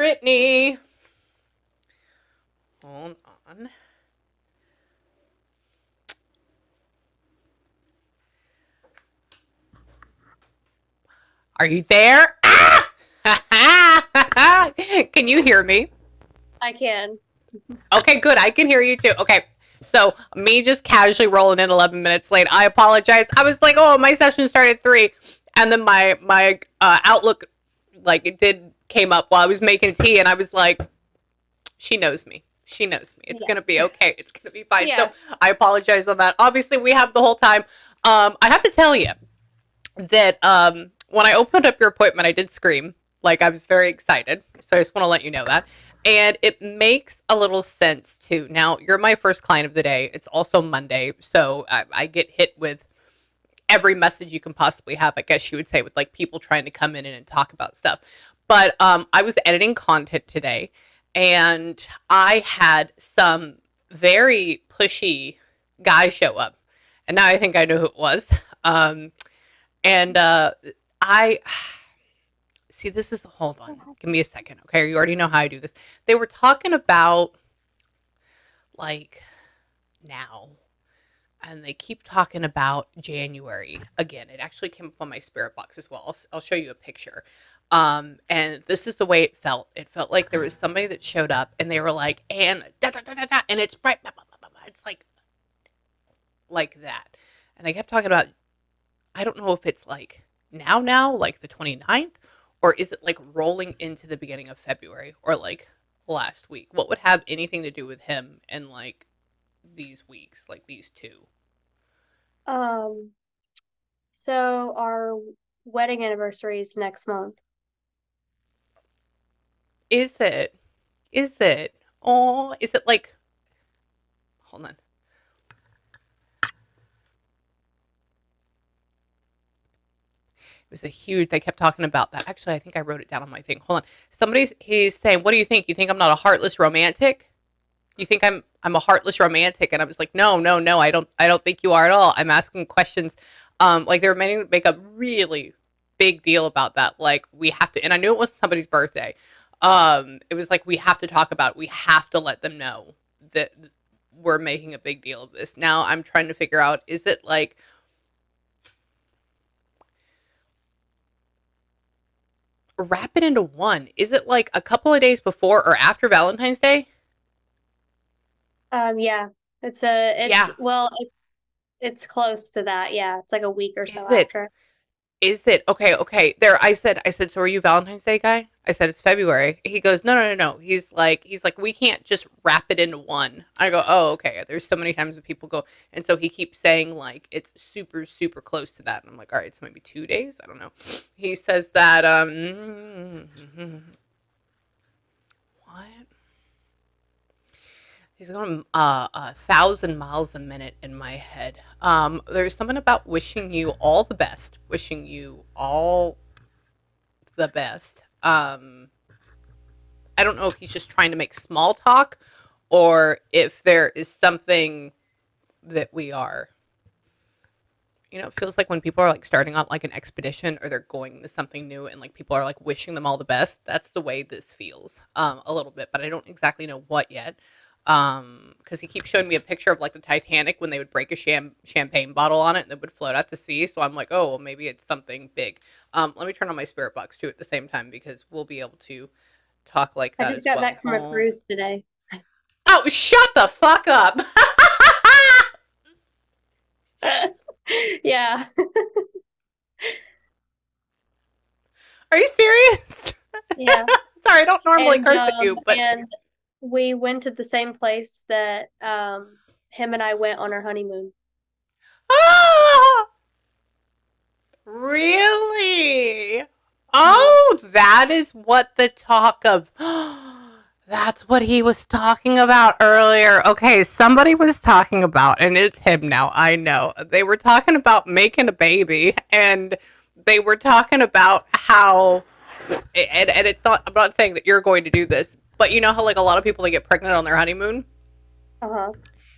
Brittany. Hold on. Are you there? Ah! can you hear me? I can. Okay, good. I can hear you too. Okay. So me just casually rolling in 11 minutes late. I apologize. I was like, oh, my session started at three, and then my my uh, Outlook like it did came up while I was making tea, and I was like, she knows me. She knows me. It's Yeah. gonna be okay. It's gonna be fine. Yeah. So I apologize on that. Obviously, we have the whole time. Um, I have to tell you that um, when I opened up your appointment, I did scream. Like I was very excited. So I just want to let you know that. And it makes a little sense too. Now, you're my first client of the day. It's also Monday. So I, I get hit with every message you can possibly have, I guess you would say, with like people trying to come in and talk about stuff. But um, I was editing content today and I had some very pushy guy show up. And now I think I know who it was. Um, and uh, I see this is hold on. Give me a second okay? You already know how i do this. They were talking about like now. And they keep talking about january again. It actually came up on my spirit box as well. I'll, I'll show you a picture um and this is the way it felt it felt like there was somebody that showed up and they were like and da, da, da, da, da, and it's right blah, blah, blah, blah, blah." it's like like that and they kept talking about i don't know if it's like now now like the 29th or is it like rolling into the beginning of February or like last week? What would have anything to do with him and like these weeks, like these two? Um, so our wedding anniversary is next month. Is it? Is it? Oh, is it like Hold on. It was a huge they kept talking about that. Actually, I think I wrote it down on my thing. Hold on. Somebody's he's saying, "What do you think? You think I'm not a heartless romantic? You think I'm I'm a heartless romantic?" And I was like, "No, no, no. I don't I don't think you are at all. I'm asking questions um like they were making make a really big deal about that. Like we have to and I knew it was somebody's birthday. Um it was like we have to talk about it. We have to let them know that we're making a big deal of this. Now I'm trying to figure out is it like wrap it into one? Is it like a couple of days before or after Valentine's Day? Um, yeah, it's a, it's, Yeah. well, it's, it's close to that. Yeah, it's like a week or so after. Is it okay? Okay. There, I said, I said, so are you Valentine's Day guy? I said it's February. He goes, no, no, no, no. He's like, he's like, we can't just wrap it into one. I go, oh, okay. There's so many times that people go, and so he keeps saying like it's super, super close to that. And I'm like, all right, so maybe two days. I don't know. He says that, um, what? He's going uh, a thousand miles a minute in my head. Um, there's something about wishing you all the best, wishing you all the best. Um, I don't know if he's just trying to make small talk or if there is something that we are. You know, it feels like when people are like starting out like an expedition or they're going to something new and like people are like wishing them all the best. That's the way this feels um, a little bit, but I don't exactly know what yet um because he keeps showing me a picture of like the titanic when they would break a sham- champagne bottle on it and it would float out to sea so i'm like oh well maybe it's something big um let me turn on my spirit box too at the same time because we'll be able to talk like that I as just got well. back from a cruise today. oh shut the fuck up Yeah. are you serious Yeah. sorry i don't normally And, curse at you um, but and we went to the same place that um him and I went on our honeymoon. Ah! Really? Oh, that is what the talk of. That's what he was talking about earlier. Okay, somebody was talking about, and it's him now. I know. They were talking about making a baby, and they were talking about how. And, and it's not. I'm not saying that you're going to do this, but you know how like a lot of people they get pregnant on their honeymoon. Uh-huh.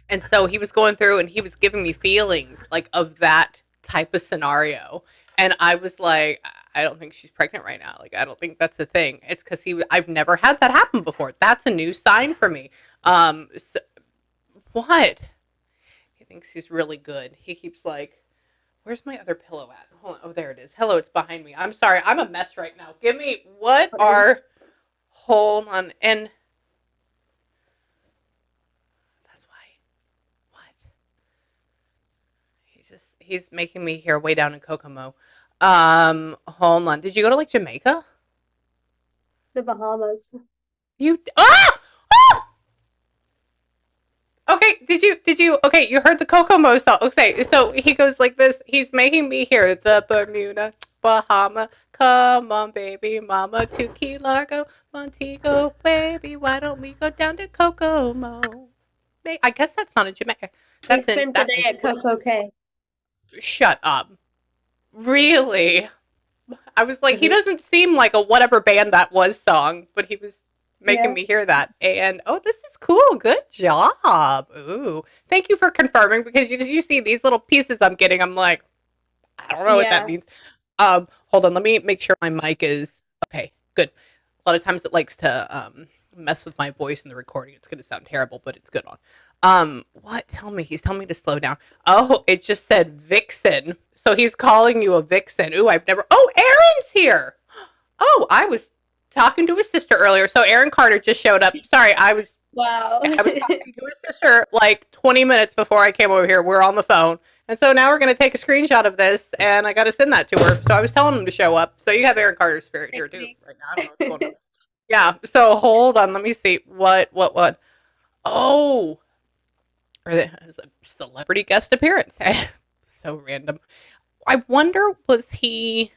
And so he was going through and he was giving me feelings like of that type of scenario. And I was like, I don't think she's pregnant right now. Like I don't think that's the thing. It's because he. I've never had that happen before. That's a new sign for me. Um, so, what? He thinks he's really good. He keeps like, "Where's my other pillow at?" Hold on. Oh, there it is. Hello, it's behind me. I'm sorry. I'm a mess right now. Give me what are. Hold on and. That's why. What? He's just he's making me hear way down in Kokomo. Um, hold on. Did you go to like Jamaica? The Bahamas. You ah! ah! Okay, did you did you okay, you heard the Kokomo song. Okay, so he goes like this. He's making me hear the Bermuda, Bahama. Come on, baby, mama to Key Largo, Montego, baby. Why don't we go down to Kokomo? I guess that's not a Jamaica. That's we spent the day at Coco Cay. Shut up. Really? I was like, he Mhm. doesn't seem like a whatever band that was song, but he was making Yeah. me hear that. And oh, this is cool. Good job. Ooh. Thank you for confirming because you, you see these little pieces I'm getting. I'm like, I don't know what that means. Um, hold on, let me make sure my mic is okay, good. A lot of times it likes to um mess with my voice in the recording. It's gonna sound terrible, but it's good on. Um, what? Tell me. He's telling me to slow down. Oh, it just said vixen. So he's calling you a vixen. Ooh, I've never. Oh, Aaron's here. Oh, I was talking to his sister earlier. So Aaron Carter just showed up. Sorry, I was Wow. I was talking to his sister like 20 minutes before I came over here. We're on the phone. And so now we're going to take a screenshot of this and I got to send that to her. So I was telling him to show up. So you have Aaron Carter's spirit here too right now. I don't know what's going on. Yeah. So hold on. Let me see. What, what, what? Oh, or a celebrity guest appearance. so random. I wonder, was he.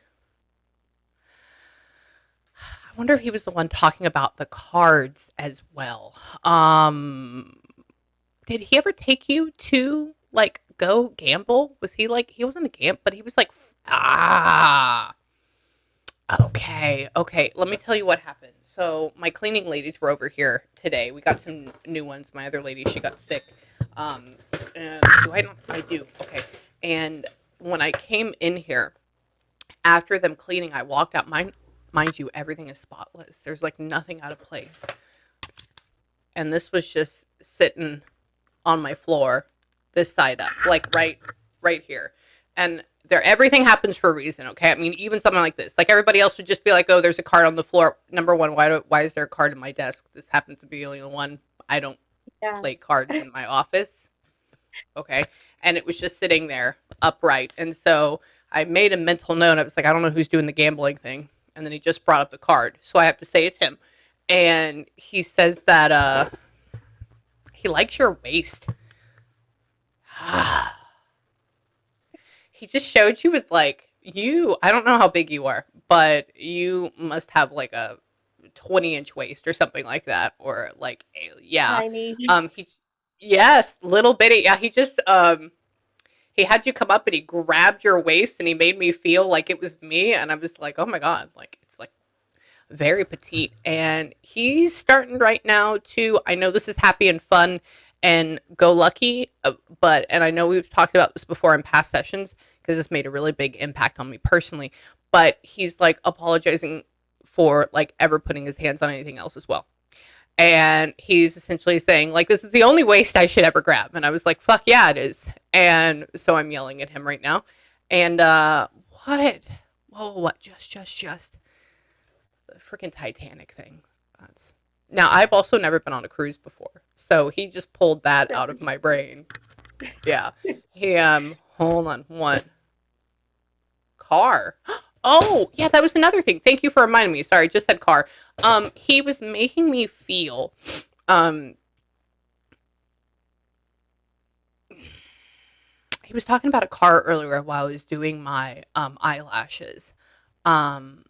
I wonder if he was the one talking about the cards as well. Um, did he ever take you to like go gamble? Was he like he wasn't a gamble, but he was like ah. Okay, okay. Let me tell you what happened. So my cleaning ladies were over here today. We got some new ones. My other lady, she got sick. Um, and do I don't I do okay. And when I came in here after them cleaning, I walked out. Mind, mind you, everything is spotless. There's like nothing out of place. And this was just sitting on my floor, this side up, like right, right here. And there, everything happens for a reason. Okay, I mean, even something like this, like everybody else would just be like, "Oh, there's a card on the floor." Number one, why do, why is there a card in my desk? This happens to be the only one. I don't Yeah. play cards in my office. Okay. And it was just sitting there upright. And so I made a mental note. I was like, I don't know who's doing the gambling thing. And then he just brought up the card. So I have to say it's him. And he says that uh he likes your waist. He just showed you with like you I don't know how big you are, but you must have like a 20 inch waist or something like that. Or like yeah Tiny. um he yes little bitty yeah he just um he had you come up and he grabbed your waist and he made me feel like it was me and i was like oh my god like it's like very petite and he's starting right now to i know this is happy and fun and go lucky uh, but and i know we've talked about this before in past sessions because this made a really big impact on me personally but he's like apologizing for like ever putting his hands on anything else as well. And he's essentially saying like this is the only waist i should ever grab. And i was like fuck yeah it is. And so i'm yelling at him right now. And uh what? Whoa what? Just just just. The freaking titanic thing. That's now i've also never been on a cruise before so he just pulled that out of my brain. Yeah. He um hold on one. Car. Oh yeah that was another thing. Thank you for reminding me. Sorry just said car. Um he was making me feel um he was talking about a car earlier while I was doing my um eyelashes. Um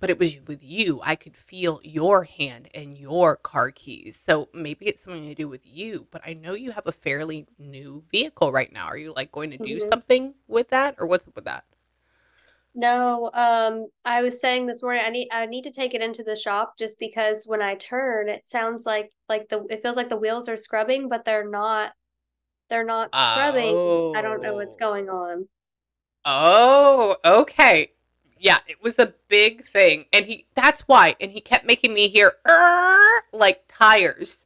but it was with you I could feel your hand and your car keys so maybe it's something to do with you but I know you have a fairly new vehicle right now are you like going to do Mhm. something with that or what's up with that No, um, I was saying this morning I need I need to take it into the shop just because when I turn, it sounds like like the it feels like the wheels are scrubbing, but they're not they're not scrubbing. I don't know what's Oh. going on. Oh, okay. Yeah, it was a big thing. And he that's why. And he kept making me hear like tires.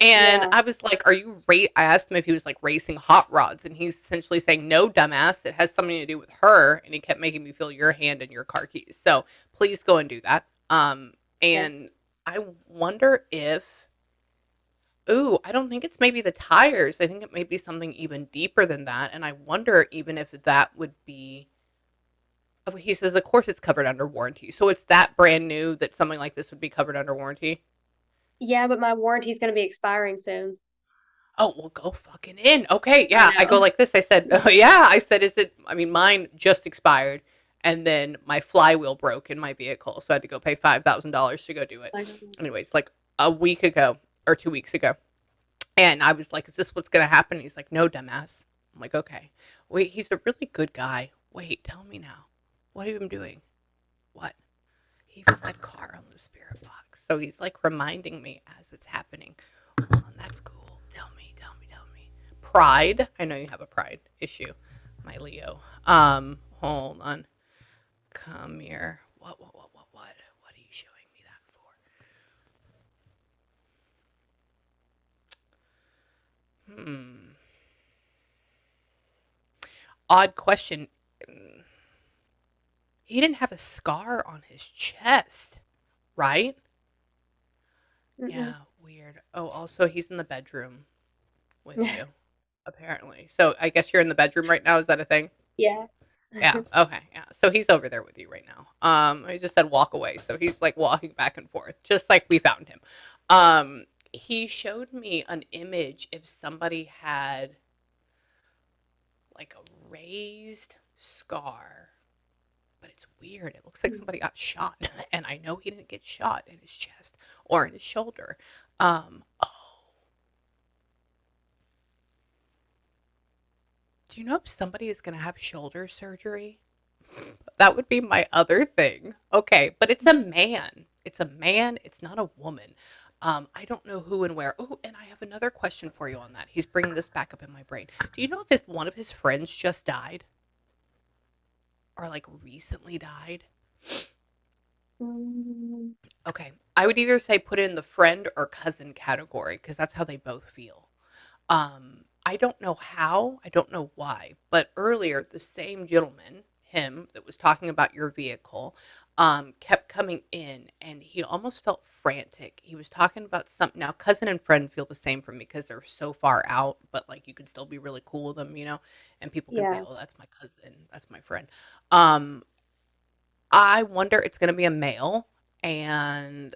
And Yeah. I was like, Are you ra I asked him if he was like racing hot rods, and he's essentially saying, No, dumbass, it has something to do with her. And he kept making me feel your hand in your car keys. So please go and do that. Um, Yeah. and I wonder if Ooh, I don't think it's maybe the tires. I think it may be something even deeper than that. And I wonder even if that would be. He says, of course it's covered under warranty. So it's that brand new that something like this would be covered under warranty. Yeah, but my warranty's gonna be expiring soon. Oh, well, go fucking in. Okay, yeah. I go like this. I said, oh, yeah. I said, is it? I mean, mine just expired, and then my flywheel broke in my vehicle, so I had to go pay five thousand dollars to go do it. I anyways, like a week ago or two weeks ago. And I was like, Is this what's gonna happen? He's like, No, dumbass. I'm like, Okay. Wait, he's a really good guy. Wait, tell me now. What are you doing? What? He even said car on the spirit box. So he's like reminding me as it's happening. On, that's cool. Tell me, tell me, tell me. Pride. I know you have a pride issue, my Leo. Um, hold on. Come here. What what what what what? What are you showing me that for? Hmm. Odd question. He didn't have a scar on his chest, right? Mm-mm. Yeah, weird. Oh, also he's in the bedroom with you, apparently. So I guess you're in the bedroom right now. Is that a thing? Yeah. Yeah. Okay. Yeah. So he's over there with you right now. Um, I just said walk away. So he's like walking back and forth, just like we found him. Um, he showed me an image if somebody had like a raised scar, but it's weird. It looks like somebody got shot, and I know he didn't get shot in his chest or in his shoulder. Um, oh. Do you know if somebody is going to have shoulder surgery? That would be my other thing. Okay, but it's a man. It's a man. It's not a woman. Um, I don't know who and where. Oh, and I have another question for you on that. He's bringing this back up in my brain. Do you know if one of his friends just died? Or like recently died? Mm, Okay. I would either say put in the friend or cousin category because that's how they both feel. Um, I don't know how, I don't know why, but earlier the same gentleman, him that was talking about your vehicle, um, kept coming in and he almost felt frantic. He was talking about something. Now, cousin and friend feel the same for me because they're so far out, but like you can still be really cool with them, you know, and people can say, "Oh, that's my cousin, that's my friend." Um, I wonder it's going to be a male and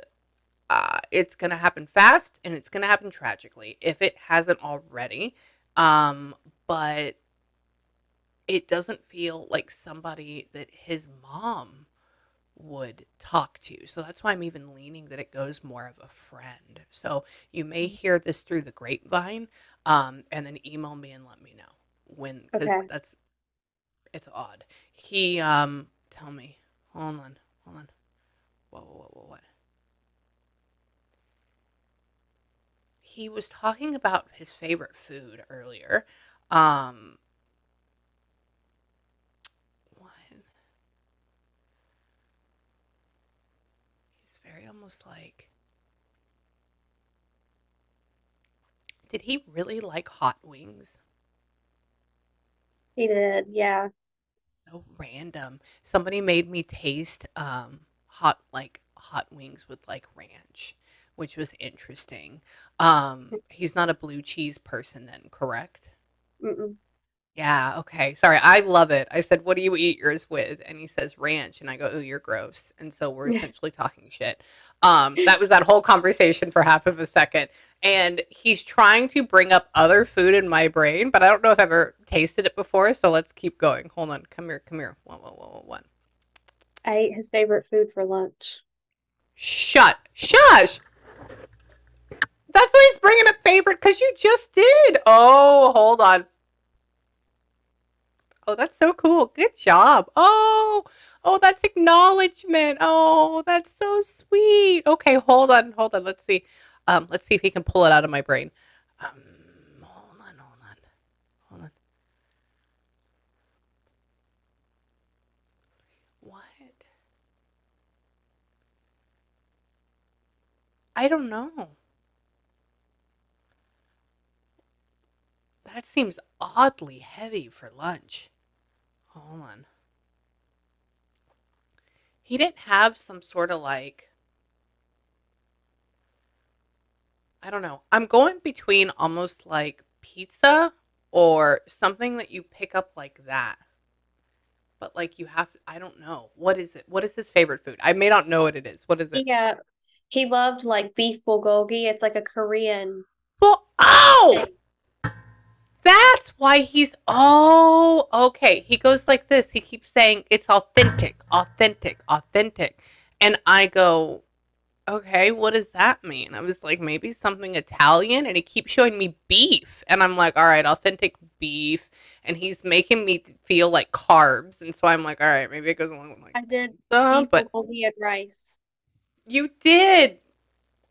uh, it's going to happen fast and it's going to happen tragically if it hasn't already. Um, but it doesn't feel like somebody that his mom would talk to. So that's why I'm even leaning that it goes more of a friend. So you may hear this through the grapevine um, and then email me and let me know when because Okay. that's it's odd. He um tell me. Hold on. Hold on. Whoa, whoa, whoa, whoa, what? He was talking about his favorite food earlier. Um what? He's very almost like Did he really like hot wings? He did. Yeah. So random. Somebody made me taste um hot like hot wings with like ranch, which was interesting. Um he's not a blue cheese person then, correct? Mm-mm. Yeah, okay. Sorry, I love it. I said, "What do you eat yours with?" And he says ranch, and I go, "Oh, you're gross." And so we're essentially talking shit. Um, that was that whole conversation for half of a second. And he's trying to bring up other food in my brain, but I don't know if I've ever tasted it before. So let's keep going. Hold on. Come here. Come here. One, one, one, one, one. I ate his favorite food for lunch. Shut. Shush. That's why he's bringing up favorite because you just did. Oh, hold on. Oh, that's so cool. Good job. Oh, oh, that's acknowledgement. Oh, that's so sweet. Okay, hold on, hold on. Let's see. Um, let's see if he can pull it out of my brain. Um, hold on, hold on, hold on. What? I don't know. That seems oddly heavy for lunch. Hold on. He didn't have some sort of like I don't know. I'm going between almost like pizza or something that you pick up like that. But like you have I don't know. What is it? What is his favorite food? I may not know what it is. What is it? Yeah, uh, he loved like beef bulgogi. It's like a Korean Well, oh! thing. That's why he's oh okay. He goes like this. He keeps saying it's authentic, authentic, authentic. And I go, okay, what does that mean? I was like, maybe something Italian, and he keeps showing me beef. And I'm like, all right, authentic beef. And he's making me feel like carbs. And so I'm like, all right, maybe it goes along with like I did beef but and rice. you did.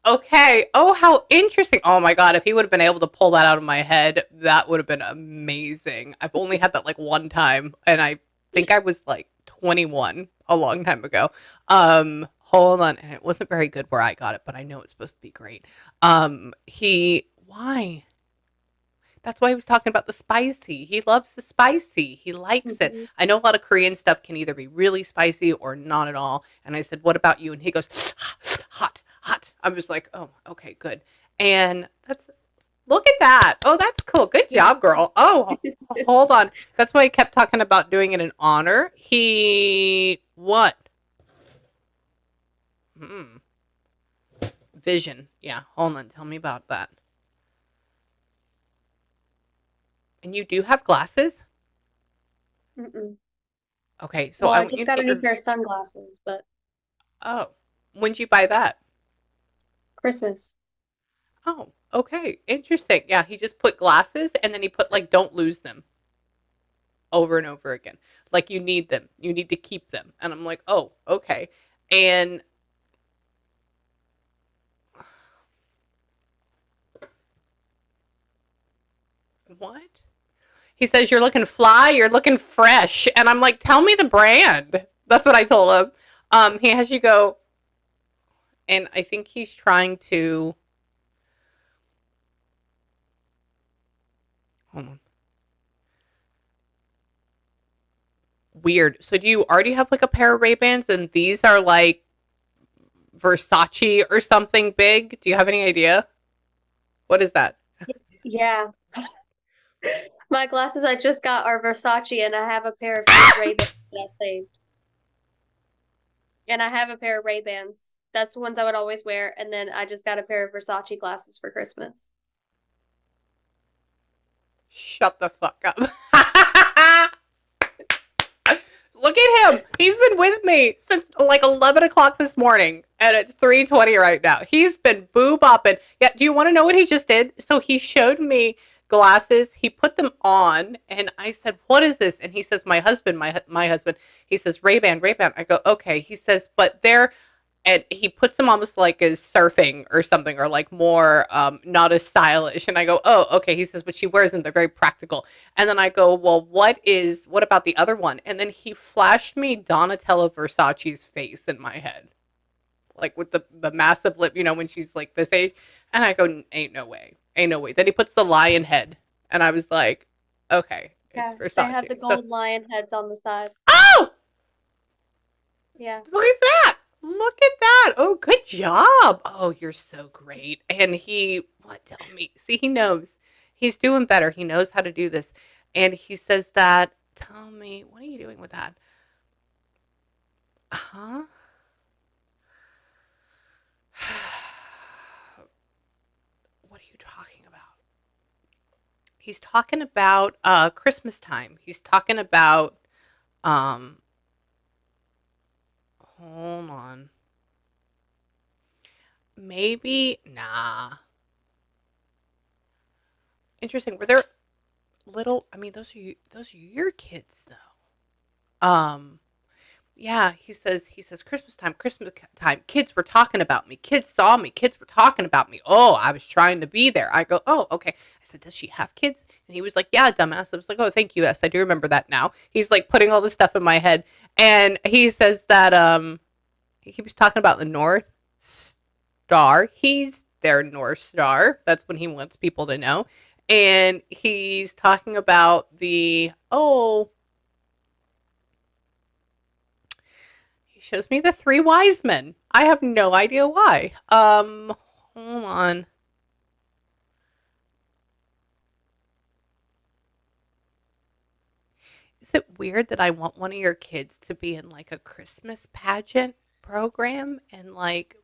Okay. Oh, how interesting. Oh my God. If he would have been able to pull that out of my head, that would have been amazing. I've only had that like one time, and I think I was like 21 a long time ago. Um, hold on. And it wasn't very good where I got it, but I know it's supposed to be great. Um, he, why? That's why he was talking about the spicy. He loves the spicy. He likes it. Mhm. I know a lot of Korean stuff can either be really spicy or not at all. And I said, What about you? And he goes. I was like, Oh, okay, good. And that's, look at that. Oh, that's cool. Good job, girl. Oh, hold on. That's why he kept talking about doing it in honor. He, what? Hmm. Vision. Yeah, hold on. Tell me about that. And you do have glasses? Mm-mm. Okay, so Well, I I just got a new pair of sunglasses, but Oh, when'd you buy that? Christmas. Oh, okay. Interesting. Yeah, he just put glasses and then he put like don't lose them over and over again. Like you need them. You need to keep them. And I'm like, "Oh, okay." And what? He says you're looking fly, you're looking fresh. And I'm like, "Tell me the brand." That's what I told him. Um, he has you go and I think he's trying to Hold on. Weird. So do you already have like a pair of Ray-Bans and these are like Versace or something big? Do you have any idea? What is that? Yeah. My glasses I just got are Versace, and I have a pair of Ray-Bans that I saved. And I have a pair of Ray-Bans. That's the ones I would always wear. And then I just got a pair of Versace glasses for Christmas. Shut the fuck up. Look at him. He's been with me since like 11 o'clock this morning, and it's 3:20 right now. He's been boo bopping. Yeah, do you want to know what he just did? So he showed me glasses. He put them on, and I said, "What is this?" And he says, "My husband, my my husband." He says, "Ray Ban, Ray Ban." I go, "Okay." He says, "But they're." And he puts them almost like as surfing or something, or like more um, not as stylish. And I go, "Oh, okay." He says, "But she wears them; they're very practical." And then I go, well, what is, what about the other one? And then he flashed me Donatella Versace's face in my head. Like with the, the massive lip, you know, when she's like this age. And I go, ain't no way. Ain't no way. Then he puts the lion head. And I was like, okay, it's Yeah, Versace. they have the So- gold lion heads on the side. oh, Yeah. look at that. Look at that. Oh, good job. Oh, you're so great. And he, what, tell me. See, he knows. He's doing better. He knows how to do this. And he says that, tell me, what are you doing with that? Huh? What are you talking about? He's talking about uh Christmas time. He's talking about um hold on. Maybe nah. Interesting. Were there little I mean those are you those are your kids though. Um yeah, he says he says Christmas time, Christmas time. Kids were talking about me. Kids saw me. Kids were talking about me. Oh, I was trying to be there. I go, "Oh, okay." I said, "Does she have kids?" And he was like, "Yeah, dumbass." I was like, "Oh, thank you. Yes, I do remember that now." He's like putting all this stuff in my head. And he says that um he was talking about the north. Star. He's their North Star. That's when he wants people to know. And he's talking about the, oh, he shows me the three wise men. I have no idea why. Um, hold on. It weird that I want one of your kids to be in like a Christmas pageant program and like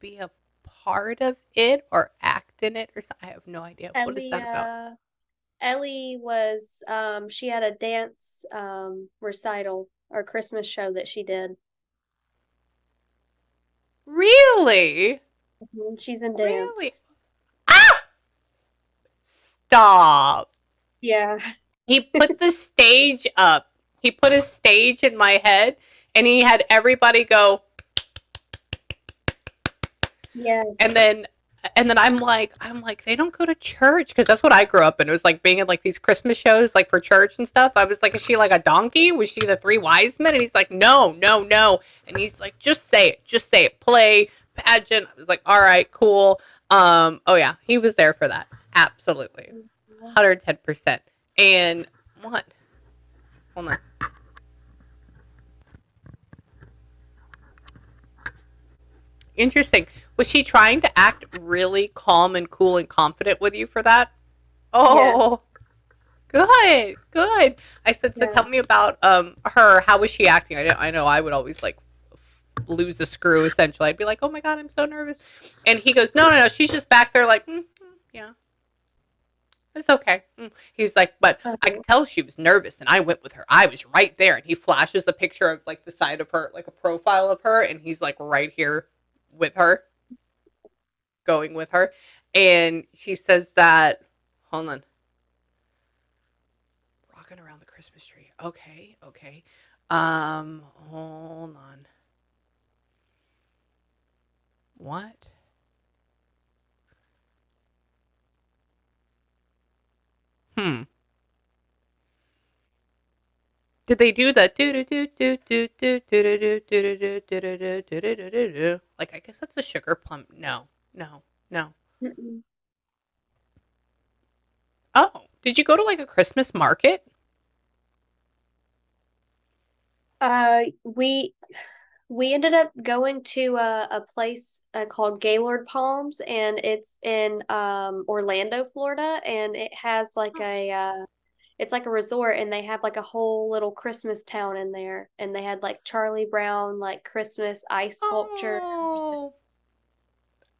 be a part of it or act in it or something? I have no idea. What is that about? uh, Ellie was um she had a dance um recital or Christmas show that she did. Really? Mhm, She's in Really? dance. Ah! Stop. Yeah. He put the stage up. He put a stage in my head and he had everybody go Yes. and then and then I'm like I'm like they don't go to church because that's what I grew up in. It was like being in like these Christmas shows like for church and stuff. I was like, is she like a donkey? Was she the three wise men? And he's like, no, no, no. And he's like, just say it, just say it. Play pageant. I was like, all right, cool. Um, oh yeah, he was there for that. Absolutely, hundred ten percent. And what? Hold on. Interesting. Was she trying to act really calm and cool and confident with you for that? Oh, good, good. I said, so Yeah. tell me about um her. How was she acting? I know, I know I would always like f- lose a screw. Essentially, I'd be like, oh my god, I'm so nervous. And he goes, no, no, no. She's just back there, like, mm, mm, yeah, it's okay. Mm. He's like, but I can tell she was nervous, and I went with her. I was right there, and he flashes a picture of like the side of her, like a profile of her, and he's like right here with her, going with her, and she says that. Hold on. Rocking around the Christmas tree. Okay, okay. Um, hold on. What? Hmm. Did they do the do do do do do do do do do do do do do do do do do do do? Like I guess that's a sugar plum. No, no, no. Mm-mm. Oh, did you go to like a Christmas market? Uh, we we ended up going to a, a place uh, called Gaylord Palms, and it's in um Orlando, Florida, and it has like a uh, it's like a resort, and they have like a whole little Christmas town in there, and they had like Charlie Brown like Christmas ice sculptures. Oh.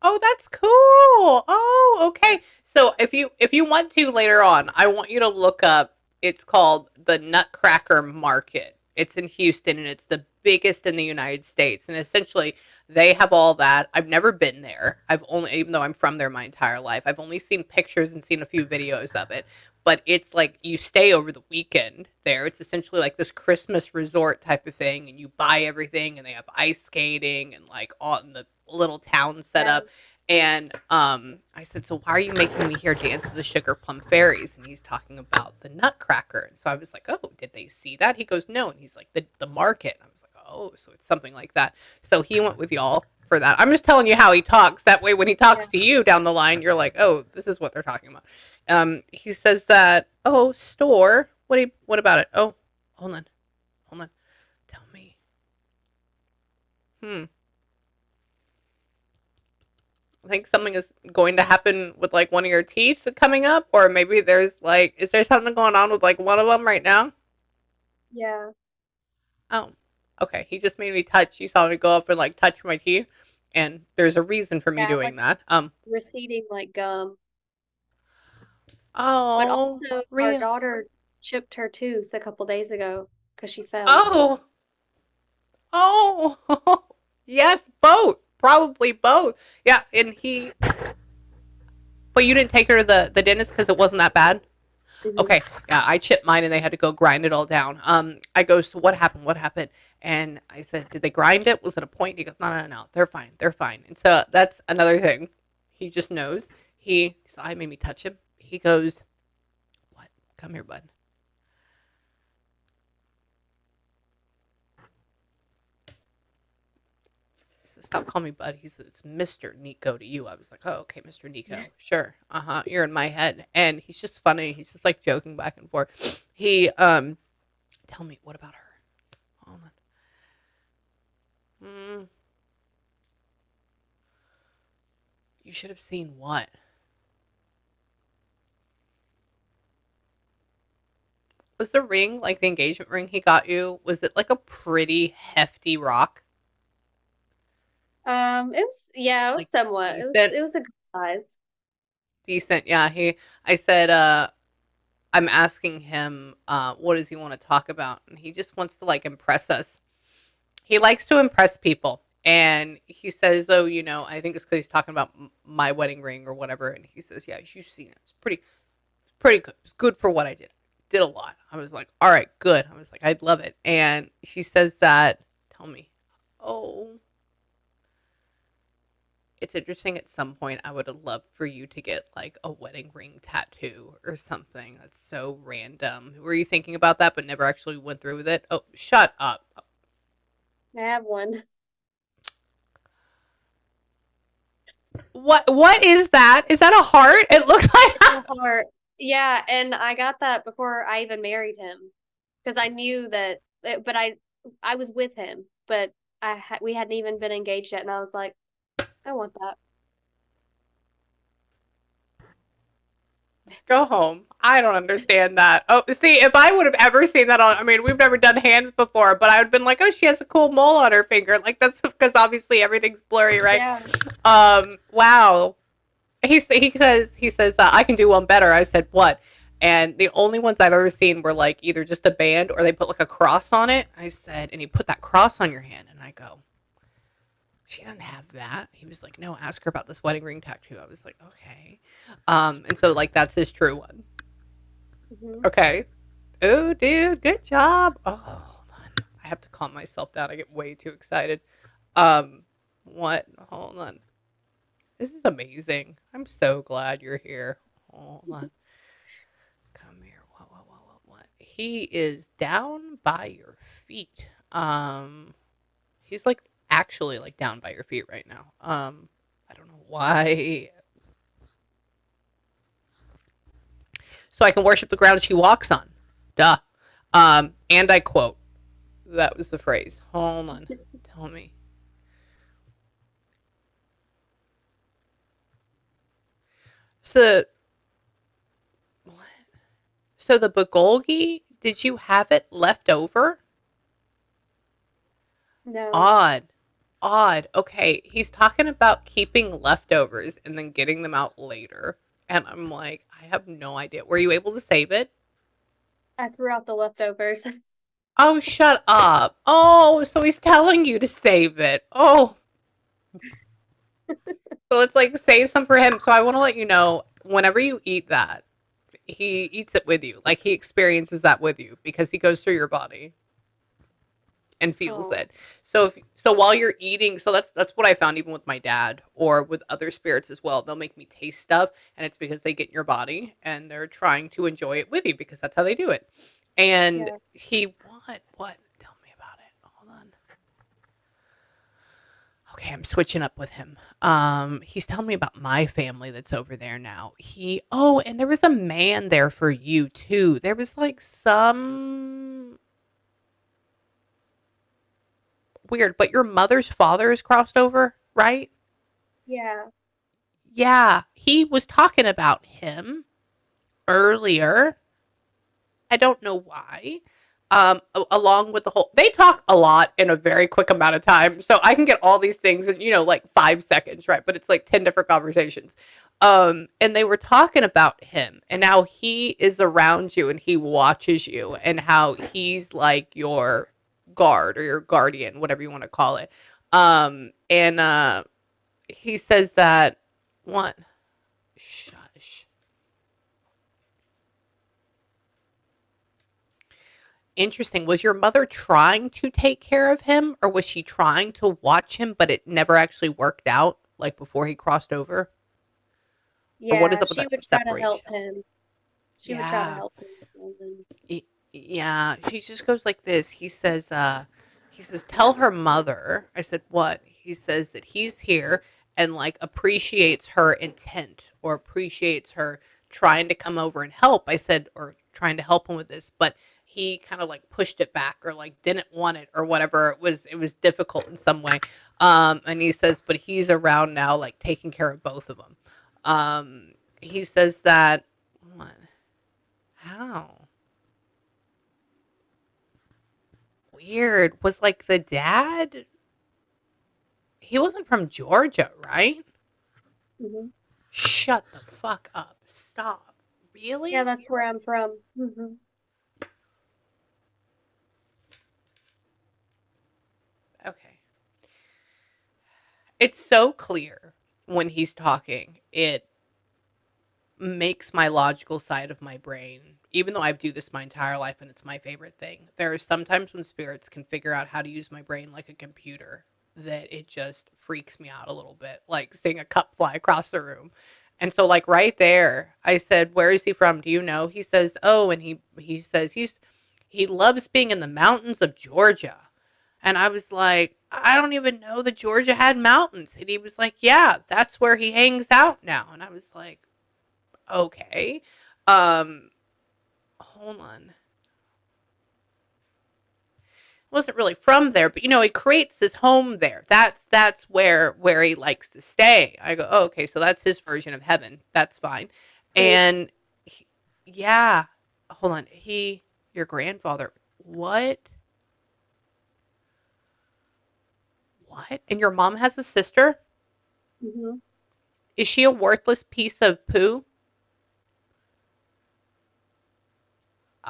Oh, that's cool. Oh, okay. So if you if you want to later on, I want you to look up it's called the Nutcracker Market. It's in Houston and it's the biggest in the United States. And essentially they have all that. I've never been there. I've only even though I'm from there my entire life. I've only seen pictures and seen a few videos of it. But it's like you stay over the weekend there. It's essentially like this Christmas resort type of thing and you buy everything and they have ice skating and like all in the little town set up. And um, I said, So why are you making me hear dance to the sugar plum fairies? And he's talking about the nutcracker. And so I was like, Oh, did they see that? He goes, No. And he's like, The the market. And I was like, Oh, so it's something like that. So he went with y'all for that. I'm just telling you how he talks. That way when he talks to you down the line, you're like, Oh, this is what they're talking about. Um, he says that, oh, store. What do you, what about it? Oh, hold on. Hold on. Tell me. Hmm. I think something is going to happen with like one of your teeth coming up, or maybe there's like, is there something going on with like one of them right now? Yeah. Oh, okay. He just made me touch. You saw me go up and like touch my teeth, and there's a reason for me Yeah, doing like- that. Um. Receding like gum. Oh, But also, our daughter chipped her tooth a couple days ago because she fell. Oh. Oh. yes, both. Probably both. Yeah, and he. But you didn't take her to the the dentist because it wasn't that bad. Mhm. Okay, yeah, I chipped mine and they had to go grind it all down. Um, I goes, so what happened? What happened? And I said, did they grind it? Was it a point? He goes, no, no, no, they're fine, they're fine. And so that's another thing. He just knows. He, so I made me touch him. He goes, what? Come here, bud. "Stop calling me bud." He said, "It's Mister Nico to you." I was like, "Oh, okay, Mister Nico, sure, uh huh." You're in my head, and he's just funny. He's just like joking back and forth. He um, tell me what about her? Hold on. Hmm. You should have seen what? Was the ring like the engagement ring he got you? Was it like a pretty hefty rock? Um, it was yeah, it was Like somewhat. It was it was a good size. decent. Yeah, he. I said, uh, I'm asking him, uh, what does he want to talk about, and he just wants to like impress us. He likes to impress people, and he says, "Oh, you know, I think it's because he's talking about my wedding ring or whatever." And he says, "Yeah, you've seen it. It's pretty, pretty good. It's good for what I did. Did a lot." I was like, "All right, good." I was like, "I'd love it." And she says that. Tell me. Oh. It's interesting at some point I would have loved for you to get like a wedding ring tattoo or something. That's so random. Were you thinking about that but never actually went through with it? Oh, shut up. I have one. What what is that? Is that a heart? It looked like a heart. Yeah, and I got that before I even married him because I knew that, eh, but I I was with him, but I ha we hadn't even been engaged yet, and I was like, I want that. Go home. I don't understand that. Oh, see, if I would have ever seen that on, I mean, we've never done hands before, but I would have been like, oh, she has a cool mole on her finger. Like, that's because obviously everything's blurry, right? Yeah. Um, wow. He, he says, he says, uh, I can do one better. I said, what? And the only ones I've ever seen were like either just a band or they put like a cross on it. I said, and you put that cross on your hand. And I go, she doesn't have that. He was like, no, ask her about this wedding ring tattoo. I was like, okay. Um, and so like that's his true one. hmm Okay. Oh, dude, good job. Oh, hold on. I have to calm myself down. I get way too excited. Um, what? Hold on. This is amazing. I'm so glad you're here. Hold on. Come here. What? What? What? What? What? He is down by your feet. Um, he's like actually like down by your feet right now. Um, I don't know why. So I can worship the ground she walks on. Duh. Um, and I quote. That was the phrase. Hold on. Tell me. So what? So the bulgogi, did you have it left over? No. Odd. Odd. Okay, he's talking about keeping leftovers and then getting them out later. And I'm like, I have no idea. Were you able to save it? I threw out the leftovers. Oh, shut up. Oh, so he's telling you to save it. Oh. So it's like save some for him. So I want to let you know whenever you eat that, he eats it with you. Like he experiences that with you because he goes through your body and feels Oh. it. So if so while you're eating, so that's that's what I found even with my dad or with other spirits as well. They'll make me taste stuff and it's because they get in your body and they're trying to enjoy it with you because that's how they do it. And Yeah. he what what tell me about it. Hold on. Okay, I'm switching up with him. Um, he's telling me about my family that's over there now. He oh, and there was a man there for you too. There was like some weird, but your mother's father is crossed over, right? Yeah. Yeah, he was talking about him earlier. I don't know why. Um, along with the whole, they talk a lot in a very quick amount of time, so I can get all these things in you know like five seconds, right? But it's like ten different conversations. Um, and they were talking about him and how he is around you and he watches you and how he's like your guard or your guardian, whatever you want to call it. Um, and uh, he says that what? Shush. Interesting. Was your mother trying to take care of him or was she trying to watch him but it never actually worked out like before he crossed over? Or what is Yeah, up with she that would try to help him. She would try to help him. Yeah, she just goes like this. He says, uh, he says, tell her mother. I said, what? He he says that he's here and like appreciates her intent or appreciates her trying to come over and help. I said, or trying to help him with this, but he kind of like pushed it back or like didn't want it or whatever. It was it was difficult in some way. Um, and he says, but he's around now, like taking care of both of them. Um, he says that what? How? Weird. Was like the dad. He wasn't from Georgia, right? hmm Shut the fuck up. Stop. Really? Yeah, that's where I'm from. hmm Okay. It's so clear when he's talking. It makes my logical side of my brain, even though I do this my entire life and it's my favorite thing. There are sometimes when spirits can figure out how to use my brain like a computer that it just freaks me out a little bit, like seeing a cup fly across the room. And so like right there, I said, "Where is he from? Do you know?" He says, "Oh," and he he says he's he loves being in the mountains of Georgia. And I was like, I don't even know that Georgia had mountains. And he was like, Yeah, that's where he hangs out now. And I was like, Okay. Um hold on. Wasn't really from there, but you know, he creates his home there. That's that's where where he likes to stay. I go, oh, okay, so that's his version of heaven. That's fine. And he, yeah, hold on. He your grandfather. What? What? And your mom has a sister? hmm Is she a worthless piece of poo?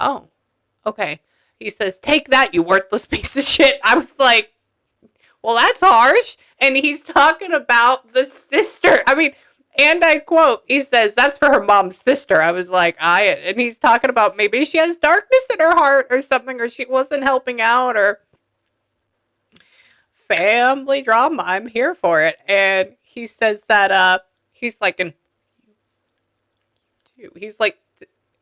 Oh, okay. He says, Take that, you worthless piece of shit. I was like, Well, that's harsh. And he's talking about the sister. I mean, and I quote, he says, That's for her mom's sister. I was like, I, and he's talking about maybe she has darkness in her heart or something, or she wasn't helping out, or family drama. I'm here for it. And he says that uh he's like an he's like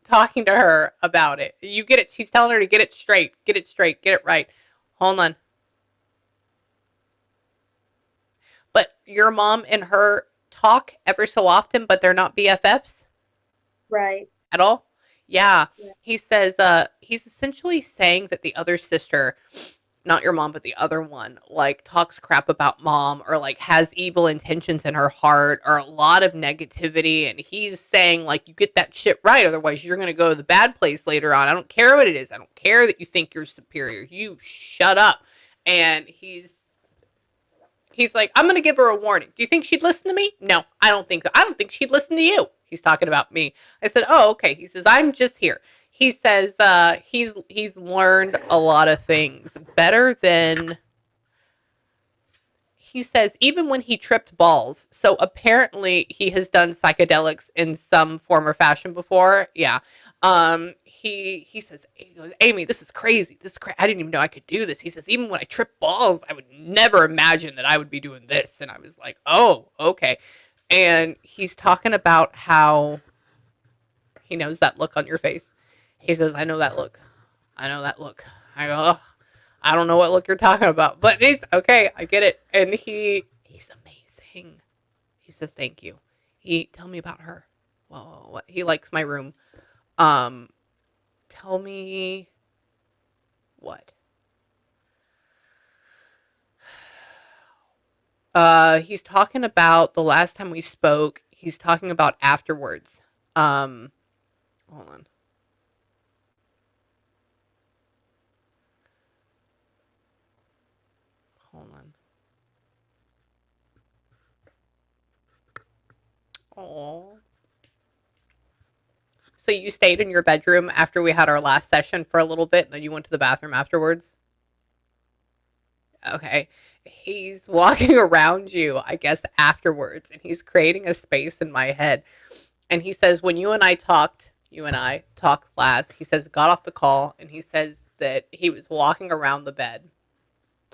talking to her about it. You get it. She's telling her to get it straight, get it straight, get it right. Hold on. But your mom and her talk every so often, but they're not BFFs Right. at all. Yeah. Yeah. He says uh he's essentially saying that the other sister, not your mom, but the other one, like talks crap about mom or like has evil intentions in her heart or a lot of negativity and he's saying like you get that shit right otherwise you're going to go to the bad place later on. I don't care what it is. I don't care that you think you're superior. You shut up. And he's He's like, I'm going to give her a warning. Do you think she'd listen to me? No, I don't think so. I don't think she'd listen to you. He's talking about me. I said, Oh, okay. He says, I'm just here. He says, uh, he's he's learned a lot of things better than he says, even when he tripped balls. So apparently he has done psychedelics in some form or fashion before. Yeah. Um, he he says, he goes, Amie, this is crazy. This is cra- I didn't even know I could do this. He says, even when I trip balls, I would never imagine that I would be doing this. And I was like, oh, okay. And he's talking about how he knows that look on your face. He says, I know that look. I know that look. I go, "Ugh, I don't know what look you're talking about, but he's okay. I get it. And he he's amazing. He says, thank you. He tell me about her. Whoa, what? He likes my room. Um, tell me what? Uh, he's talking about the last time we spoke. He's talking about afterwards. Um, hold on. Hold on. Oh. So you stayed in your bedroom after we had our last session for a little bit, and then you went to the bathroom afterwards? Okay. He's walking around you, I guess, afterwards, and he's creating a space in my head. And he says, when you and I talked, you and I talked last, he says, got off the call, and he says that he was walking around the bed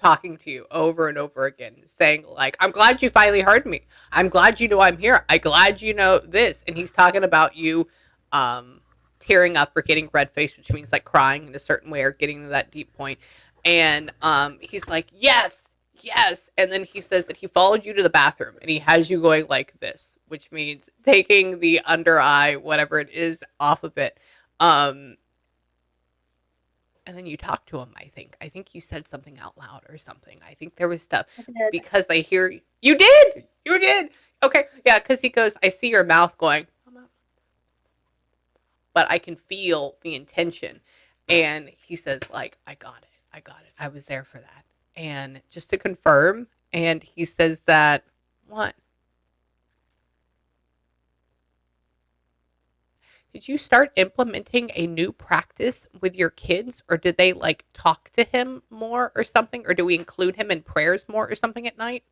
talking to you over and over again, saying, like, I'm glad you finally heard me. I'm glad you know I'm here. I'm glad you know this. And he's talking about you um, tearing up or getting red faced, which means like crying in a certain way or getting to that deep point. And um, he's like, Yes, yes. And then he says that he followed you to the bathroom and he has you going like this, which means taking the under eye, whatever it is, off of it. Um, and then you talked to him, I think. I think you said something out loud or something. I think there was stuff because I hear you did. You did. Okay. Yeah, because he goes, I see your mouth going, but I can feel the intention. And he says, like, I got it. I got it. I was there for that. And just to confirm, and he says that what? Did you start implementing a new practice with your kids, or did they like talk to him more or something, or do we include him in prayers more or something at night?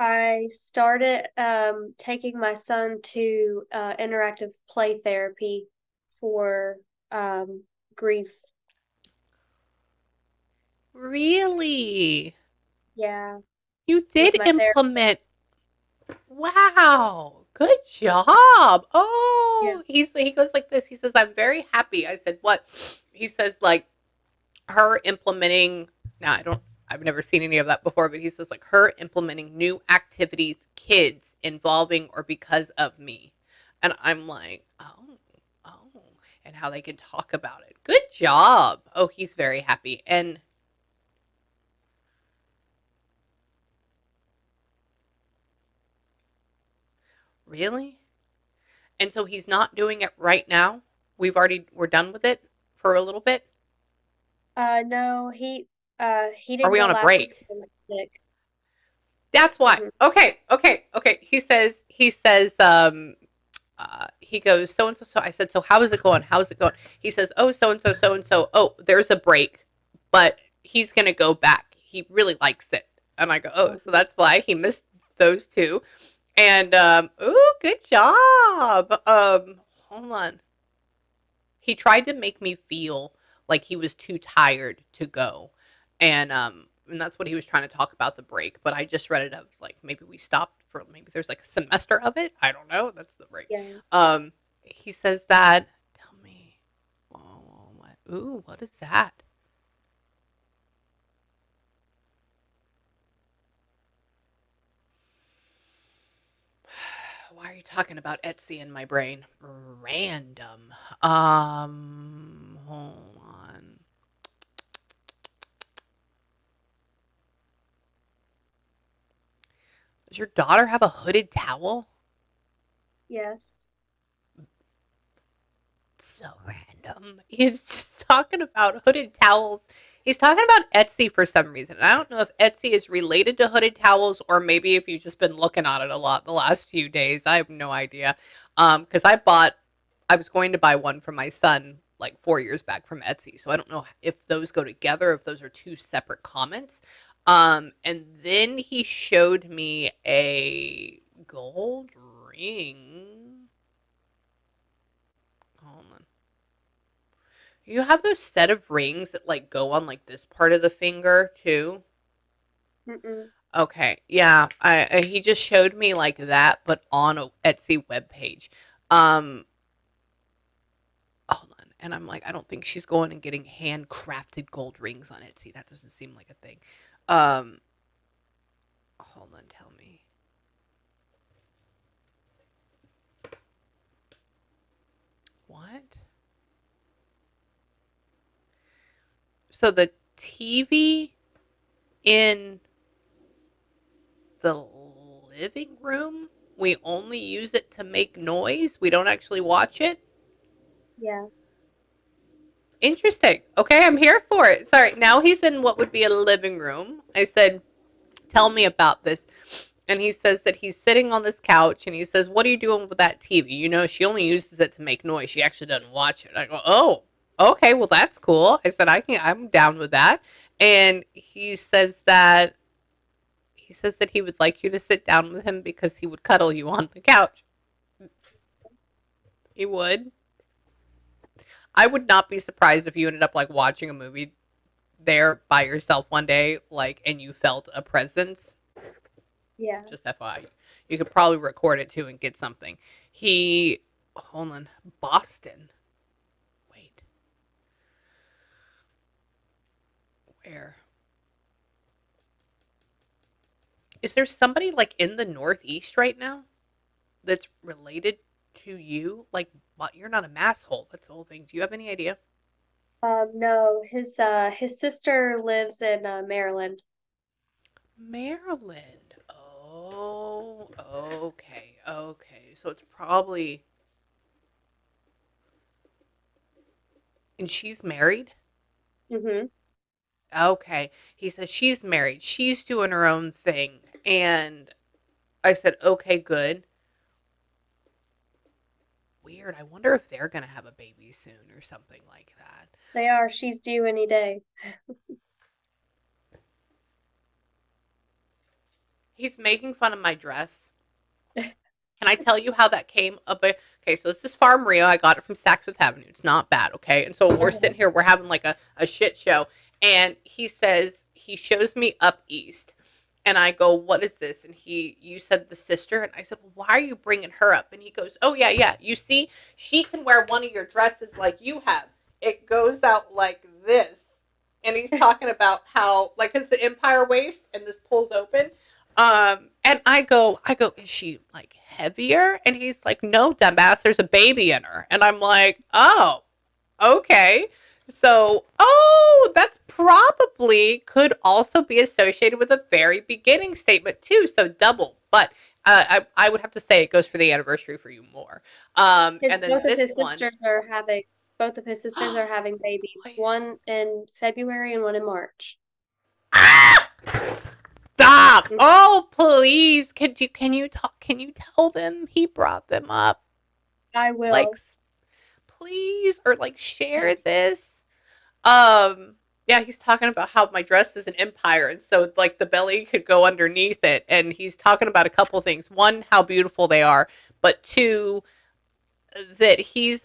I started um, taking my son to uh, interactive play therapy for um, grief. Really? Yeah, You did implement. therapist. Wow, good job. Oh, Yeah. he's he goes like this. He says, "I'm very happy." I said, "What?" He says, like her implementing. Now I don't. I've never seen any of that before, but he says like her implementing new activities, kids involving or because of me, and I'm like, oh, oh, and how they can talk about it. Good job. Oh, he's very happy, and really. And so he's not doing it right now. We've already we're done with it for a little bit. Uh, no, he uh he didn't Are we on a break? week 'cause he was sick. That's why. Mhm. Okay, okay, okay. He says he says um uh he goes so and so so I said so how is it going? How's it going? He says, "Oh, so and so so and so. Oh, there's a break, but he's going to go back. He really likes it." And I go, "Oh, so that's why he missed those two." And um ooh, good job. Um hold on. He tried to make me feel like he was too tired to go. And um and that's what he was trying to talk about the break. But I just read it. I was like, maybe we stopped for maybe there's like a semester of it. I don't know. That's the break. Yeah. Um, he says that. Tell me. Oh, what? Ooh, what is that? Why are you talking about Etsy in my brain? Random. Um, hold on. Does your daughter have a hooded towel? Yes. so random. He's just talking about hooded towels. He's talking about Etsy for some reason. And I don't know if Etsy is related to hooded towels or maybe if you've just been looking at it a lot the last few days. I have no idea. Um, because I bought, I was going to buy one for my son like four years back from Etsy. So I don't know if those go together, if those are two separate comments. Um, and then he showed me a gold ring. Hold on. You have those set of rings that like go on like this part of the finger too. Mm-mm. Okay, yeah. I, I he just showed me like that, but on a Etsy webpage. Um, hold on, and I'm like, I don't think she's going and getting handcrafted gold rings on Etsy. That doesn't seem like a thing. Um, hold on, tell me. What? So the TV in the living room, we only use it to make noise. We don't actually watch it. Yeah. Interesting. Okay, I'm here for it. Sorry. Now he's in what would be a living room. I said, "Tell me about this." And he says that he's sitting on this couch and he says, "What are you doing with that TV?" You know, she only uses it to make noise. She actually doesn't watch it. I go, "Oh, okay. Well, that's cool." I said, "I can I'm down with that." And he says that he says that he would like you to sit down with him because he would cuddle you on the couch. He would. I would not be surprised if you ended up like watching a movie there by yourself one day, like, and you felt a presence. Yeah. Just FYI, you could probably record it too and get something. He, hold on, Boston. Wait, where? Is there somebody like in the Northeast right now that's related to you? Like, what? You're not a masshole. That's the whole thing. Do you have any idea? Um, no, his uh his sister lives in uh, Maryland. Maryland. Oh, okay, okay. So it's probably. And she's married? Mm-hmm. Okay. He says she's married. She's doing her own thing. And I said, okay, good. Weird. I wonder if they're going to have a baby soon or something like that. They are. She's due any day. He's making fun of my dress. Can I tell you how that came up? Okay, so this is Farm Rio. I got it from Saks Fifth Avenue. It's not bad, okay? And so we're sitting here, we're having like a, a shit show. And he says, he shows me up east. And I go, what is this? And he, you said the sister. And I said, well, why are you bringing her up? And he goes, oh, yeah, yeah. You see, she can wear one of your dresses like you have. It goes out like this. And he's talking about how, like, it's the empire waist and this pulls open. Um, and I go, I go, is she like heavier? And he's like, no, dumbass, there's a baby in her. And I'm like, oh, okay. So, oh, that's probably could also be associated with a very beginning statement too. So double, but uh, I I would have to say it goes for the anniversary for you more. Um, and then both of his one, sisters are having both of his sisters are having babies. Please. One in February and one in March. ah, stop! Oh, please, Can you can you talk? Can you tell them he brought them up? I will. like please or like share this um yeah he's talking about how my dress is an empire and so like the belly could go underneath it and he's talking about a couple things one how beautiful they are but two that he's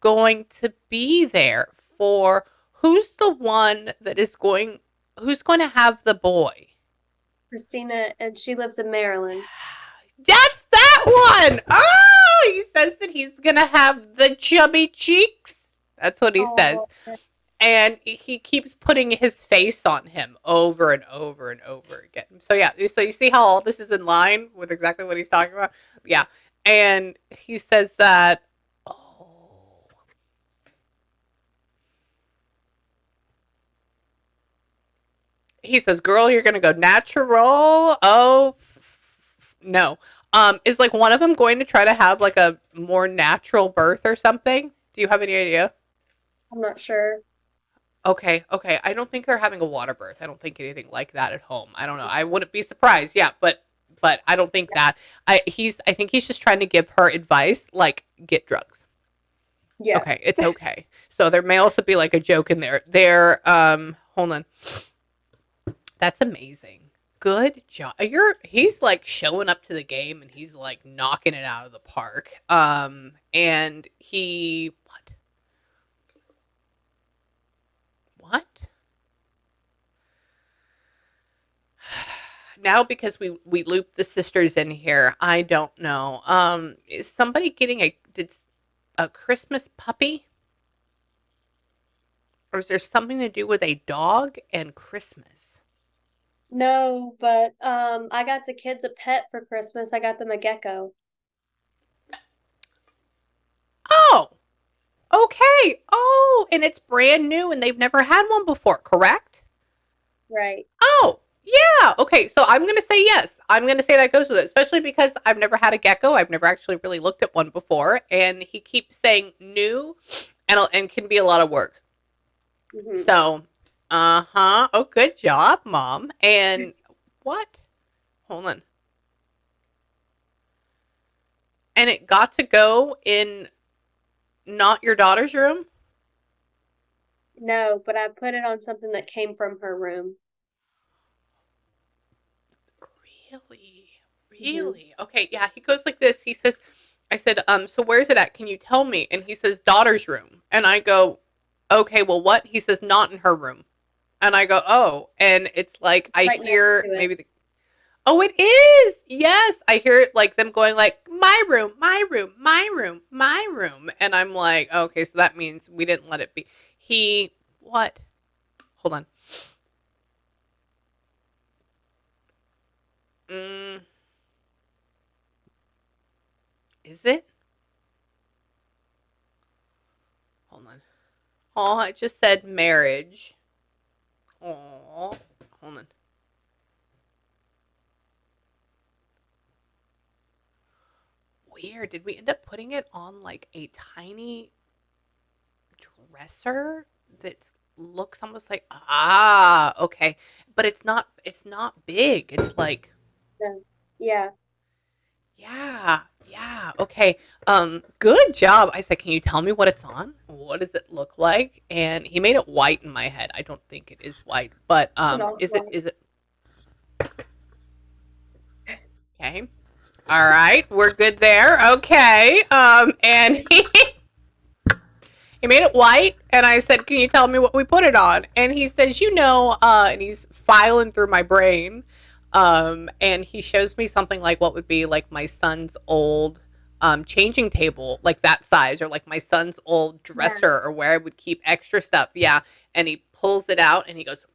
going to be there for who's the one that is going who's going to have the boy Christina, and she lives in Maryland. That's that one. Oh, he says that he's gonna have the chubby cheeks. That's what he says, Oh, and he keeps putting his face on him over and over and over again. So yeah, so you see how all this is in line with exactly what he's talking about. Yeah, and he says that. Oh. He says, "Girl, you're gonna go natural." Oh, no. Um, is like one of them going to try to have like a more natural birth or something? Do you have any idea? I'm not sure. Okay, okay. I don't think they're having a water birth. I don't think anything like that at home. I don't know. I wouldn't be surprised. Yeah, but but I don't think that. I he's I think he's just trying to give her advice like get drugs. Yeah. Okay, it's okay. So there may also be like a joke in there. There um hold on. That's amazing. Good job. You're he's like showing up to the game and he's like knocking it out of the park. Um and he what? What? Now because we we looped the sisters in here, I don't know. Um is somebody getting a did a Christmas puppy? Or is there something to do with a dog and Christmas? No, but um, I got the kids a pet for Christmas. I got them a gecko. Oh, okay. Oh, and it's brand new and they've never had one before, correct? Right. Oh, yeah. Okay, so I'm going to say yes. I'm going to say that goes with it, especially because I've never had a gecko. I've never actually really looked at one before. And he keeps saying new and, and can be a lot of work. Mhm. So, uh huh. Oh, good job, mom. And what? Hold on. And it got to go in not your daughter's room? No, but I put it on something that came from her room. Really? Really? Okay, yeah, he goes like this. He says, I said, um, so where's it at? Can you tell me? And he says, daughter's room. And I go, okay, well, what? He says, not in her room. And I go, oh. And it's like, I Right hear maybe the, oh, it is. Yes. I hear it like them going like, my room, my room, my room, my room. And I'm like, okay, so that means we didn't let it be. He, what? Hold on. Mm. Is it? Hold on. Oh, I just said marriage. Oh, hold on. Weird. Did we end up putting it on like a tiny dresser that looks almost like ah okay, but it's not. It's not big. It's like yeah. yeah, yeah. Okay. Um, good job. I said, can you tell me what it's on? What does it look like? And he made it white in my head. I don't think it is white, but um, No, is it? white. Is it? Okay. All right, we're good there. Okay. Um, and he he made it white, and I said, "Can you tell me what we put it on?" And he says, "You know," uh, and he's filing through my brain, um, and he shows me something like what would be like my son's old um, changing table, like that size, or like my son's old dresser, Yes. or where I would keep extra stuff. Yeah, and he pulls it out, and he goes,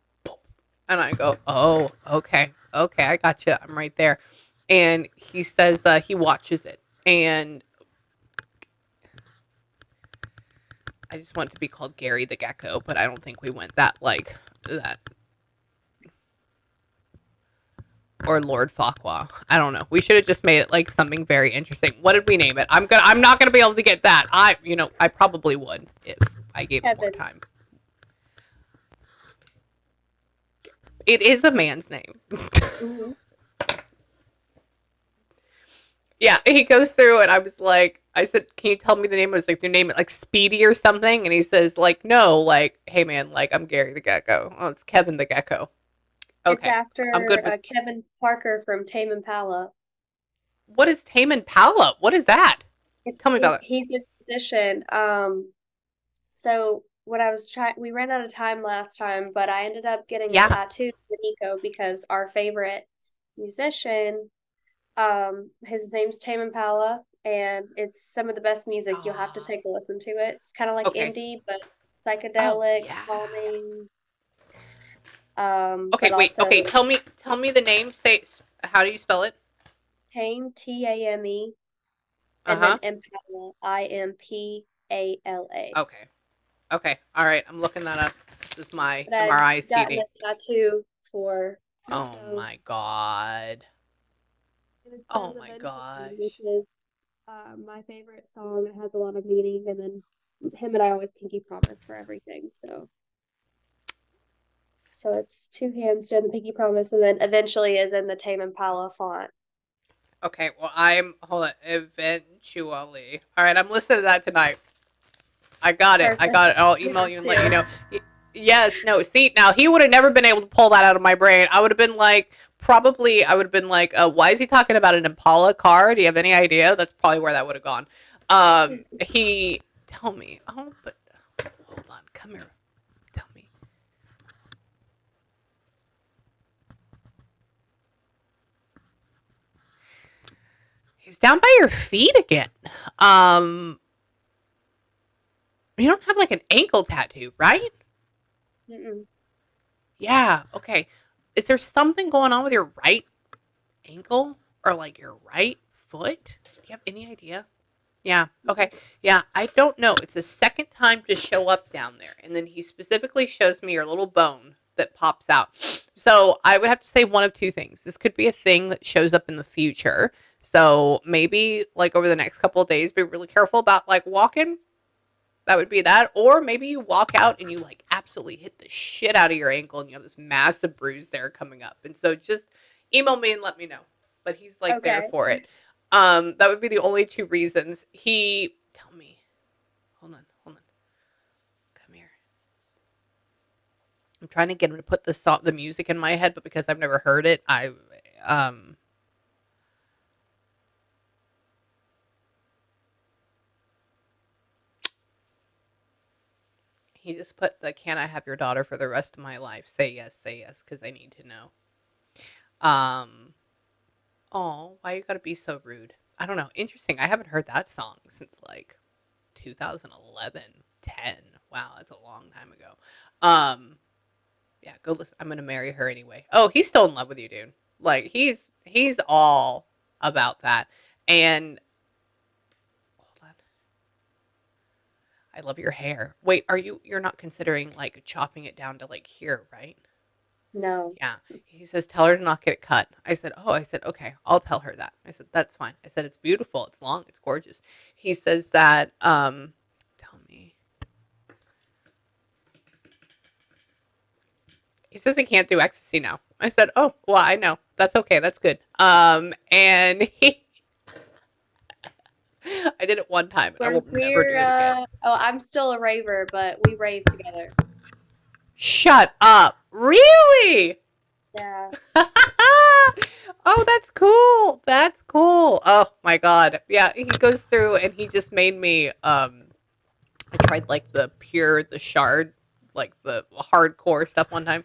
and I go, "Oh, okay, okay, I got you. I'm right there." And he says uh, he watches it, and I just want to be called Gary the Gecko, but I don't think we went that like that. Or Lord Farquaad. I don't know. We should have just made it like something very interesting. What did we name it? I'm gonna. I'm not gonna be able to get that. I, you know, I probably would if I gave it more time. It is a man's name. Mhm. Yeah, he goes through and I was like, I said, "Can you tell me the name?" I was like, "Do you name it like Speedy or something?" And he says, "Like, no, like, hey man, like I'm Gary the Gecko. Oh, it's Kevin the Gecko." It's Okay, after I'm good with- uh, Kevin Parker from Tame Impala. what is Tame Impala? What is that? It's, Tell me about he- He's a musician. Um, so when I was trying, we ran out of time last time, but I ended up getting Yeah. a tattoo for Nico because our favorite musician, um, his name's Tame Impala, and it's some of the best music. You'll have to take a listen to it. It's kind of like Okay. indie, but psychedelic, yeah. calming. Um, Okay, wait. also Okay, tell me, tell me the name. Say, how do you spell it? Tame, T-A-M-E, Uh-huh. Impala, I-M-P-A-L-A. Okay, okay, all right. I'm looking that up. This is my But MRI gotten CD. a tattoo for Oh Nico. my god. Oh my gosh. Which is uh, my favorite song. It has a lot of meaning, and then him and I always pinky promise for everything. So, so it's two hands doing the pinky promise, and then eventually is in the Tame Impala font. Okay, well, I'm hold on. Eventually, all right. I'm listening to that tonight. I got it. I got it. I'll email you and let you know. Yes, no. See, now he would have never been able to pull that out of my brain. I would have been like, probably, I would have been like, uh, why is he talking about an Impala car? Do you have any idea? That's probably where that would have gone. Um, he tell me. Oh, but hold on. Come here. Tell me. He's down by your feet again. Um, you don't have like an ankle tattoo, right? Mm-mm. Yeah. Okay. Is there something going on with your right ankle or like your right foot? Do you have any idea? Yeah. Okay. Yeah. I don't know. It's the second time to show up down there. And then he specifically shows me your little bone that pops out. So I would have to say one of two things. This could be a thing that shows up in the future. So maybe like over the next couple of days, be really careful about like walking. That would be that. Or maybe you walk out and you like absolutely hit the shit out of your ankle and you have this massive bruise there coming up. And so just email me and let me know. But he's like there for it. Um, that would be the only two reasons. He tell me. Hold on, hold on. Come here. I'm trying to get him to put the song the music in my head, but because I've never heard it, I um He just put the can I have your daughter for the rest of my life? Say yes, say yes, because I need to know. Um Oh, why you gotta be so rude? I don't know. Interesting. I haven't heard that song since like 2011, 10. Wow, that's a long time ago. Um yeah, go listen. I'm gonna marry her anyway. Oh, he's still in love with you, dude. Like he's he's all about that. And I love your hair. Wait, are you you're not considering like chopping it down to like here, right? No. Yeah. He says, tell her to not get it cut. I said, oh, I said, okay, I'll tell her that. I said, that's fine. I said, it's beautiful. It's long. It's gorgeous. He says that, um, tell me. He says he can't do ecstasy now. I said, oh, well, I know. That's okay. That's good. Um, and he, I did it one time. And I will never do it again. Uh, oh, I'm still a raver, but we rave together. Shut up. Really? Yeah. oh, that's cool. That's cool. Oh my god. Yeah, he goes through and he just made me um I tried like the pure the shard, like the hardcore stuff one time.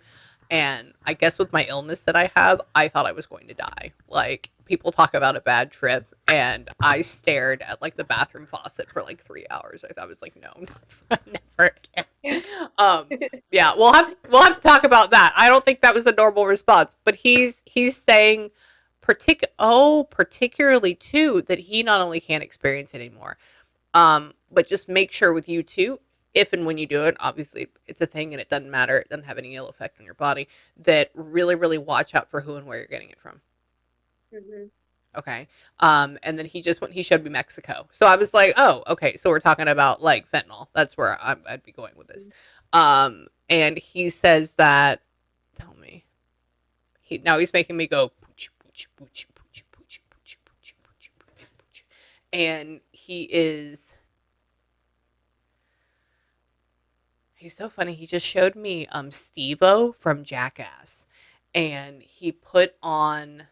And I guess with my illness that I have, I thought I was going to die. Like people talk about a bad trip and I stared at like the bathroom faucet for like 3 hours. I thought I was like, no, never again. Um yeah, we'll have to, we'll have to talk about that. I don't think that was a normal response, but he's he's saying partic oh particularly too that he not only can't experience it anymore, um, but just make sure with you too, if and when you do it, obviously it's a thing and it doesn't matter, it doesn't have any ill effect on your body. That really really watch out for who and where you're getting it from. Mm-hmm. Okay. Um, and then he just went, he showed me Mexico. So I was like, oh, okay. So we're talking about like fentanyl. That's where i would be going with this. Mm-hmm. Um, and he says that, tell me, he, now he's making me go, and he is, he's so funny. He just showed me, um, Steve from Jackass and he put on,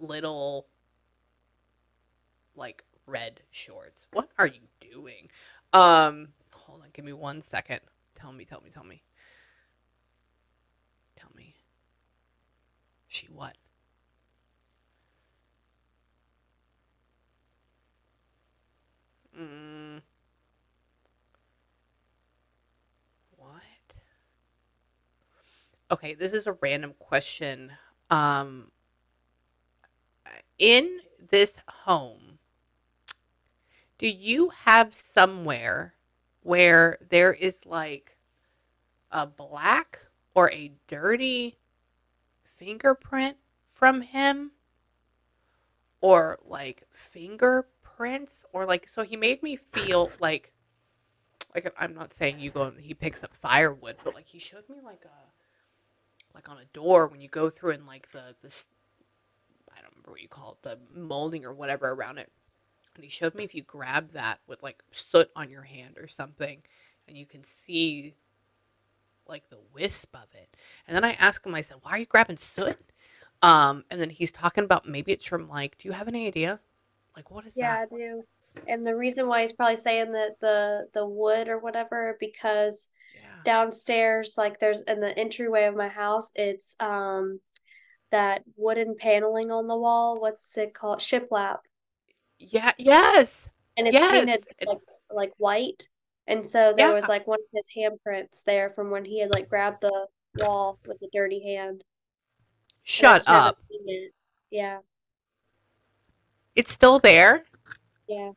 little like red shorts. What are you doing? Um, hold on, give me one second. Tell me, tell me, tell me. Tell me. She what? Mm. What? Okay, this is a random question. Um, in this home, do you have somewhere where there is like a black or a dirty fingerprint from him? Or like fingerprints? Or like, so he made me feel like, like I'm not saying you go and he picks up firewood, but like he showed me like a, like on a door when you go through and like the, the, s- I don't remember what you call it, the molding or whatever around it. And he showed me if you grab that with like soot on your hand or something, and you can see like the wisp of it. And then I asked him, I said, "Why are you grabbing soot?" Um, and then he's talking about maybe it's from like, do you have any idea? Like, what is Yeah, that? I do. And the reason why he's probably saying that the the wood or whatever, because Yeah. downstairs, like there's in the entryway of my house, it's um that wooden paneling on the wall. What's it called? Shiplap. Yeah. Yes. And it's Yes. painted like like white. And so there Yeah. was like one of his handprints there from when he had like grabbed the wall with a dirty hand. Shut up. it. Yeah, It's still there. yeah.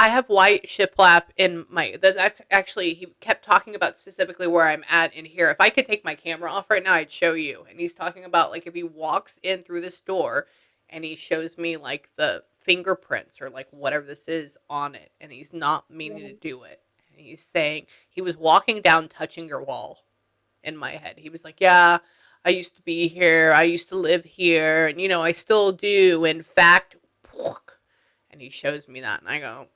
I have white shiplap in my. That's actually he kept talking about specifically where I'm at in here. If I could take my camera off right now, I'd show you. And he's talking about like if he walks in through this door, and he shows me like the fingerprints or like whatever this is on it, and he's not meaning to do it. And he's saying he was walking down, touching your wall. In my head, he was like, "Yeah, I used to be here. I used to live here, and you know, I still do. In fact." And he shows me that, and I go,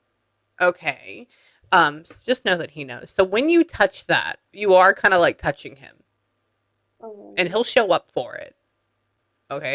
Okay. Um, so just know that he knows. So when you touch that, you are kind of like touching him, Oh. and he'll show up for it. Okay.